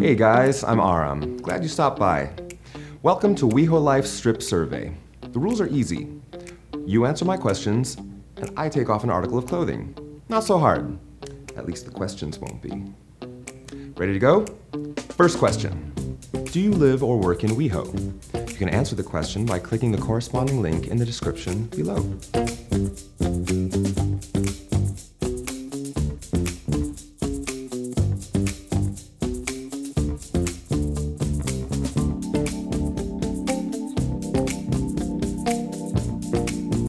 Hey guys, I'm Aram. Glad you stopped by. Welcome to WeHo Life Strip Survey. The rules are easy. You answer my questions, and I take off an article of clothing. Not so hard. At least the questions won't be. Ready to go? First question Do you live or work in WeHo? You can answer the question by clicking the corresponding link in the description below.